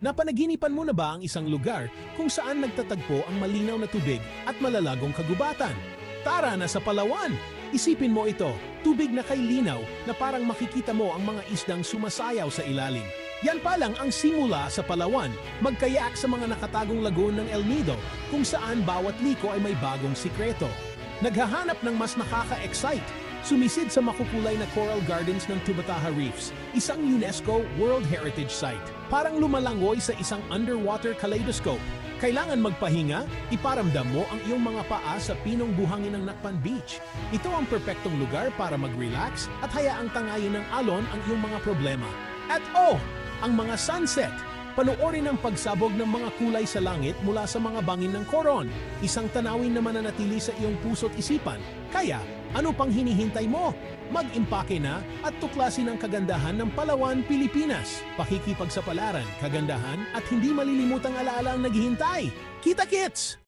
Napanaginipan mo na ba ang isang lugar kung saan nagtatagpo ang malinaw na tubig at malalagong kagubatan? Tara na sa Palawan! Isipin mo ito, tubig na kay linaw na parang makikita mo ang mga isdang sumasayaw sa ilalim. Yan pa lang ang simula sa Palawan, magkayak sa mga nakatagong lagoon ng El Nido kung saan bawat liko ay may bagong sikreto. Naghahanap ng mas nakaka-excite Sumisid sa makukulay na coral gardens ng Tubataha Reefs, isang UNESCO World Heritage Site. Parang lumalangoy sa isang underwater kaleidoscope. Kailangan magpahinga, iparamdam mo ang iyong mga paa sa pinong buhangin ng Nakpan Beach. Ito ang perpektong lugar para mag-relax at hayaang tangayin ng alon ang iyong mga problema. At oh, ang mga sunset! Panoorin ang pagsabog ng mga kulay sa langit mula sa mga bangin ng koron. Isang tanawin na mananatili sa iyong puso't isipan. Kaya, ano pang hinihintay mo? Mag-impake na at tuklasin ang kagandahan ng Palawan, Pilipinas. Pakikipagsapalaran, kagandahan at hindi malilimutang alaala ang naghihintay. Kita-kits!